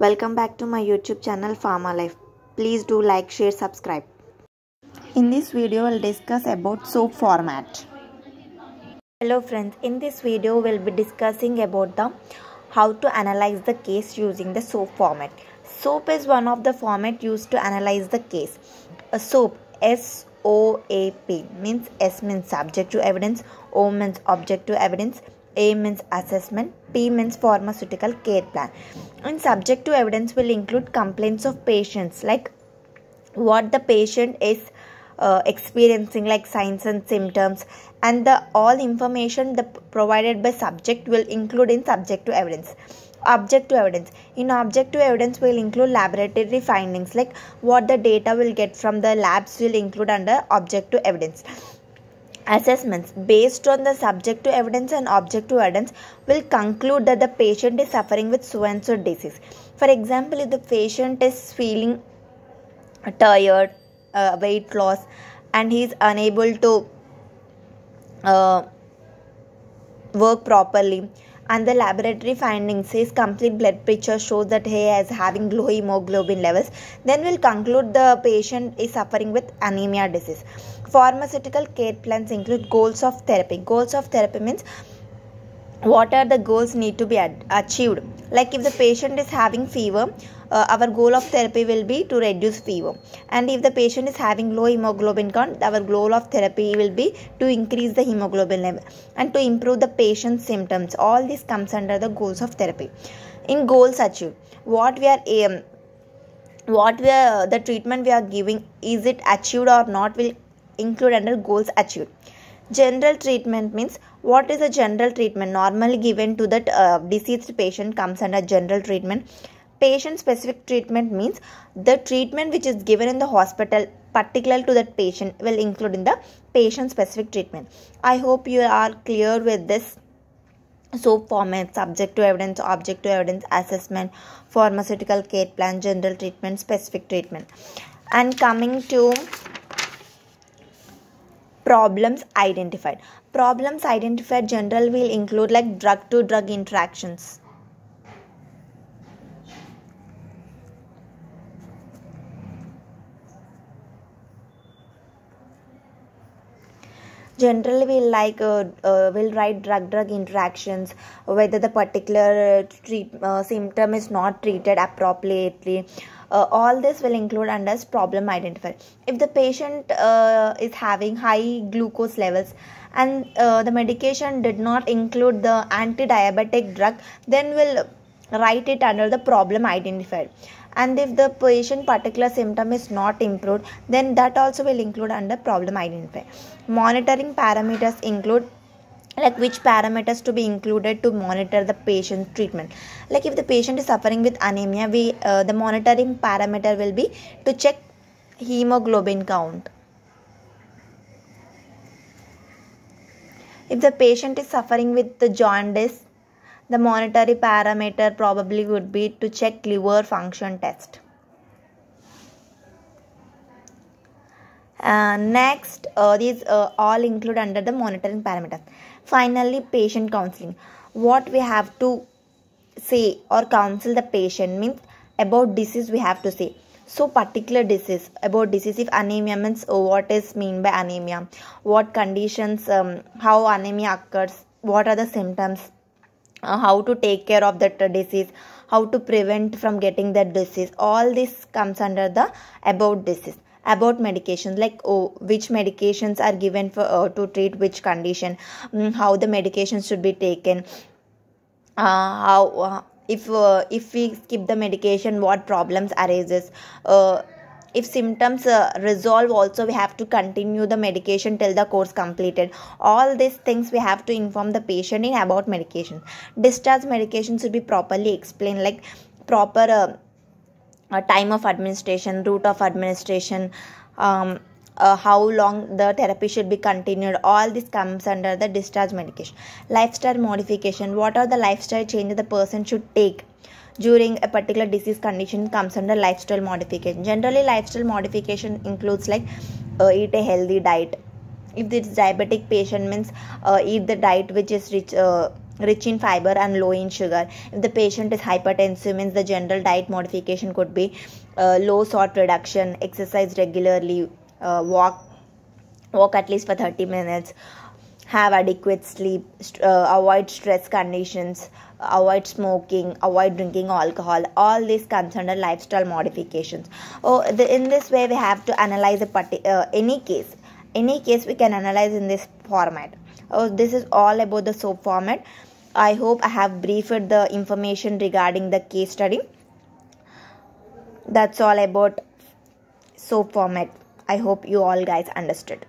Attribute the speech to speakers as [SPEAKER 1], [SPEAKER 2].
[SPEAKER 1] Welcome back to my YouTube channel Pharma Life. Please do like, share, subscribe. In this video, we'll discuss about SOAP format. Hello friends, in this video, we'll be discussing about the how to analyze the case using the SOAP format. SOAP is one of the format used to analyze the case. A SOAP, S O A P means S means subjective evidence, O means objective evidence, A means assessment, P means pharmaceutical care plan. And subjective evidence will include complaints of patients like what the patient is uh, experiencing like signs and symptoms and the all information the provided by subject will include in subjective evidence. Objective evidence. In objective evidence will include laboratory findings like what the data will get from the labs will include under objective evidence assessments based on the subjective evidence and objective evidence will conclude that the patient is suffering with so and so disease. For example if the patient is feeling tired uh, weight loss and he is unable to uh, work properly and the laboratory findings his complete blood picture shows that he is having low hemoglobin levels then we'll conclude the patient is suffering with anemia disease pharmaceutical care plans include goals of therapy. Goals of therapy means what are the goals need to be achieved? Like if the patient is having fever uh, our goal of therapy will be to reduce fever. And if the patient is having low hemoglobin count our goal of therapy will be to increase the hemoglobin level and to improve the patient's symptoms. All this comes under the goals of therapy. In goals achieved what we are um, what we are the treatment we are giving is it achieved or not will include under goals achieved. General treatment means what is a general treatment? Normally given to that uh, deceased patient comes under general treatment. Patient specific treatment means the treatment which is given in the hospital particular to that patient will include in the patient specific treatment. I hope you are clear with this. SOAP format subjective evidence objective evidence assessment pharmaceutical care plan general treatment specific treatment. And coming to problems identified. Problems identified general will include like drug to drug interactions. Generally we'll like uh, uh, will write drug drug interactions whether the particular uh, treat, uh, symptom is not treated appropriately uh, all this will include under problem identifier. If the patient uh, is having high glucose levels and the medication did not include the anti-diabetic drug then we'll write it under the problem identifier. And if the patient particular symptom is not improved then that also will include under problem identifier. Monitoring parameters include like which parameters to be included to monitor the patient treatment like if the patient is suffering with anemia we uh, the monitoring parameter will be to check hemoglobin count if the patient is suffering with the jaundice the monetary parameter probably would be to check liver function test. Uh, next, uh, these uh, all include under the monitoring parameters. Finally, patient counseling. What we have to say or counsel the patient means about disease we have to say. So particular disease about disease if anemia means oh, what is mean by anemia, what conditions, um, how anemia occurs, what are the symptoms, uh, how to take care of that disease? How to prevent from getting that disease? All this comes under the about disease about medications like oh which medications are given for uh, to treat which condition um, how the medications should be taken uh, how uh, if uh, if we skip the medication what problems arises uh, if symptoms uh, resolve also we have to continue the medication till the course completed. All these things we have to inform the patient in about medication. Discharge medication should be properly explained like proper uh, time of administration route of administration um, uh, how long the therapy should be continued all this comes under the discharge medication. Lifestyle modification what are the lifestyle changes the person should take during a particular disease condition comes under lifestyle modification. Generally lifestyle modification includes like uh, eat a healthy diet. If this diabetic patient means uh, eat the diet which is rich uh, rich in fiber and low in sugar. If the patient is hypertensive, means the general diet modification could be uh, low salt reduction, exercise regularly, uh, walk walk at least for 30 minutes, have adequate sleep, uh, avoid stress conditions, avoid smoking, avoid drinking alcohol. All these comes under lifestyle modifications. Oh, the, in this way, we have to analyze a uh, any case. Any case we can analyze in this format. Oh, this is all about the SOAP format. I hope I have briefed the information regarding the case study. That's all about SOAP format. I hope you all guys understood.